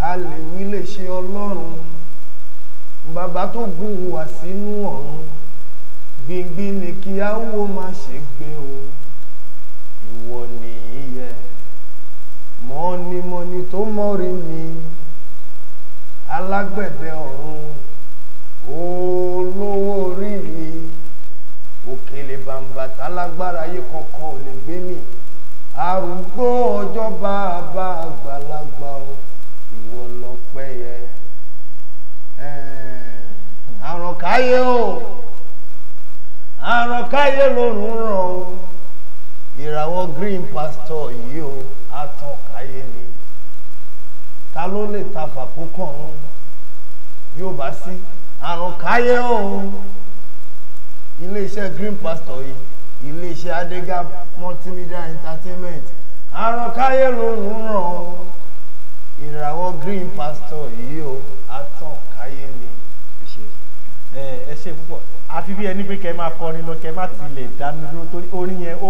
ṣe ọlọ́run. Bàbá tó gùn wá sínú ọ̀run. Gbìngbìn ni kí á wò má ṣe gbé o. Ìwọ nìyí yẹ mọ́nímọ́ní tó mọ́rí ni. Alágbẹ̀dẹ ọ̀run. Olówó orí mi. Òkèlè bàǹbà tálágbára ayé kankan ò lè gbé mi. Arúgbó ọjọ́ bàbá àgbàlagbà àrànkáyé o. Àrànkáyé lòún ràn o. Ìràwọ̀ green pastor yìí o àtànkáyé ni. Ta ló lè ta fàkókò ọ̀run yóò bá sí àrànkáyé o. Iléeṣẹ́ green pastor yìí iléeṣẹ́ adega multimedia entertainment àrànkáyé lòún ràn o. Ìràwọ̀ green pastor yìí o àtànkáyé ni. ẹ ẹ ṣe púpọ̀. Àfi bí ẹni pé kẹ́ máa kọrin lọ kẹ́ má tilẹ̀ dánú dúró torí orin yẹn ó